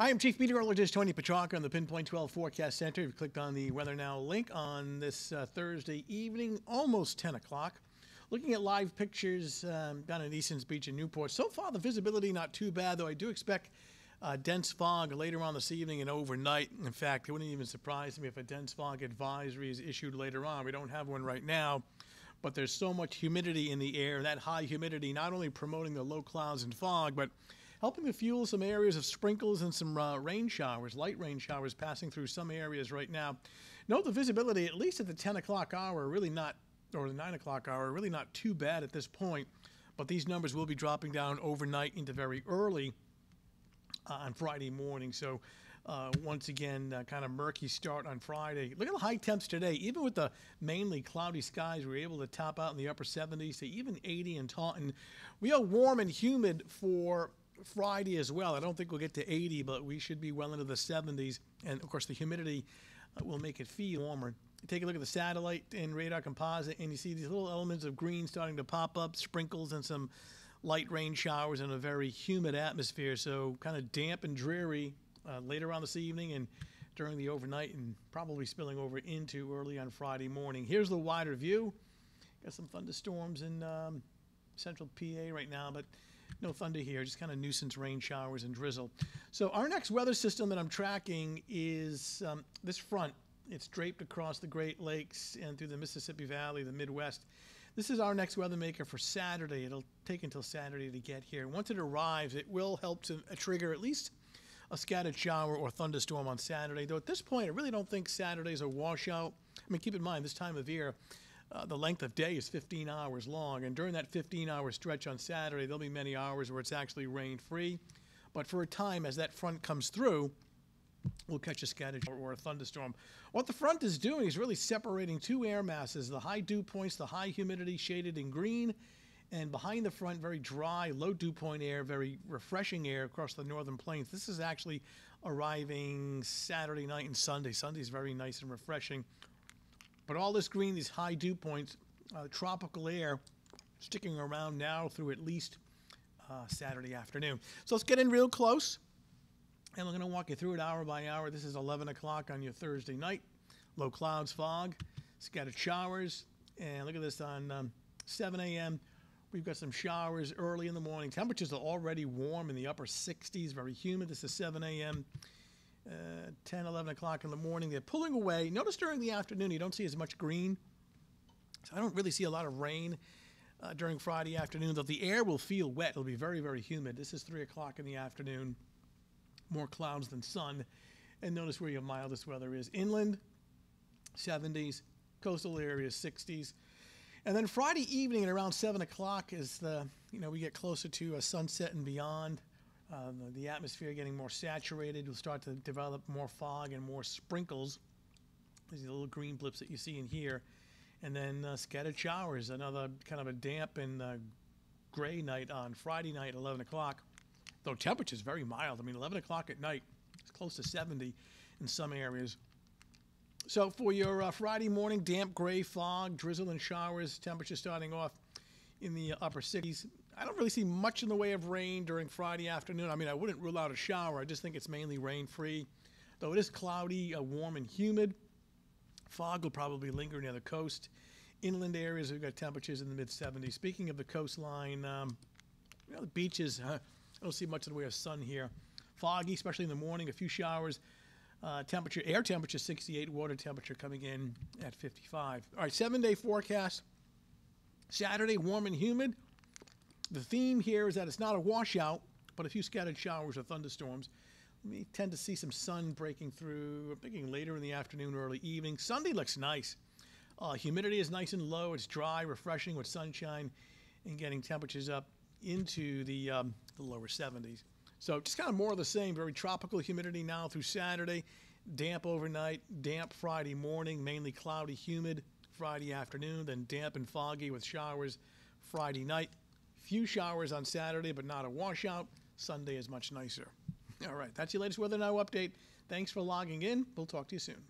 Hi, I'm Chief Meteorologist Tony Petrarca on the Pinpoint 12 Forecast Center. You've clicked on the Weather Now link on this uh, Thursday evening, almost 10 o'clock. Looking at live pictures um, down at Easton's Beach in Newport. So far, the visibility not too bad, though I do expect uh, dense fog later on this evening and overnight. In fact, it wouldn't even surprise me if a dense fog advisory is issued later on. We don't have one right now, but there's so much humidity in the air. That high humidity not only promoting the low clouds and fog, but helping to fuel some areas of sprinkles and some uh, rain showers, light rain showers passing through some areas right now. Note the visibility, at least at the 10 o'clock hour, really not, or the 9 o'clock hour, really not too bad at this point. But these numbers will be dropping down overnight into very early uh, on Friday morning. So, uh, once again, uh, kind of murky start on Friday. Look at the high temps today. Even with the mainly cloudy skies, we were able to top out in the upper 70s to even 80 in Taunton. We are warm and humid for Friday as well. I don't think we'll get to 80, but we should be well into the 70s. And of course, the humidity uh, will make it feel warmer. Take a look at the satellite and radar composite, and you see these little elements of green starting to pop up, sprinkles and some light rain showers in a very humid atmosphere. So, kind of damp and dreary uh, later on this evening and during the overnight, and probably spilling over into early on Friday morning. Here's the wider view. Got some thunderstorms in um, central PA right now, but no thunder here, just kind of nuisance rain showers and drizzle. So our next weather system that I'm tracking is um, this front. It's draped across the Great Lakes and through the Mississippi Valley, the Midwest. This is our next weather maker for Saturday. It'll take until Saturday to get here. Once it arrives, it will help to uh, trigger at least a scattered shower or thunderstorm on Saturday. Though at this point, I really don't think Saturday's a washout. I mean, keep in mind, this time of year, uh, the length of day is 15 hours long, and during that 15 hour stretch on Saturday, there'll be many hours where it's actually rain free. But for a time, as that front comes through, we'll catch a scattered or a thunderstorm. What the front is doing is really separating two air masses the high dew points, the high humidity shaded in green, and behind the front, very dry, low dew point air, very refreshing air across the northern plains. This is actually arriving Saturday night and Sunday. Sunday is very nice and refreshing. But all this green, these high dew points, uh, tropical air sticking around now through at least uh, Saturday afternoon. So let's get in real close. And we're going to walk you through it hour by hour. This is 11 o'clock on your Thursday night. Low clouds, fog, scattered showers. And look at this on um, 7 a.m. We've got some showers early in the morning. Temperatures are already warm in the upper 60s, very humid. This is 7 a.m uh, 10, 11 o'clock in the morning. They're pulling away. Notice during the afternoon you don't see as much green. So I don't really see a lot of rain uh, during Friday afternoon, though the air will feel wet. It'll be very, very humid. This is 3 o'clock in the afternoon. More clouds than sun. And notice where your mildest weather is. Inland, 70s. Coastal areas, 60s. And then Friday evening at around 7 o'clock is the, you know, we get closer to a sunset and beyond. Uh, the, atmosphere getting more saturated. We'll start to develop more fog and more sprinkles. These little green blips that you see in here. And then uh, scattered showers, another kind of a damp and uh, gray night on Friday night, 11 o'clock. Though temperature is very mild. I mean, 11 o'clock at night, it's close to 70 in some areas. So for your uh, Friday morning, damp gray fog, drizzle and showers, temperature starting off in the upper 60s. I don't really see much in the way of rain during Friday afternoon. I mean, I wouldn't rule out a shower. I just think it's mainly rain free. Though it is cloudy, uh, warm, and humid. Fog will probably linger near the coast. Inland areas, we've got temperatures in the mid 70s. Speaking of the coastline, um, you know, the beaches, I don't see much in the way of sun here. Foggy, especially in the morning, a few showers. Uh, temperature, air temperature 68, water temperature coming in at 55. All right, seven day forecast. Saturday, warm and humid. The theme here is that it's not a washout, but a few scattered showers or thunderstorms. We tend to see some sun breaking through, I'm thinking later in the afternoon, early evening. Sunday looks nice. Uh, humidity is nice and low. It's dry, refreshing with sunshine, and getting temperatures up into the, um, the lower 70s. So just kind of more of the same. Very tropical humidity now through Saturday. Damp overnight, damp Friday morning, mainly cloudy, humid Friday afternoon, then damp and foggy with showers Friday night. Few showers on Saturday, but not a washout. Sunday is much nicer. All right, that's your latest Weather Now update. Thanks for logging in. We'll talk to you soon.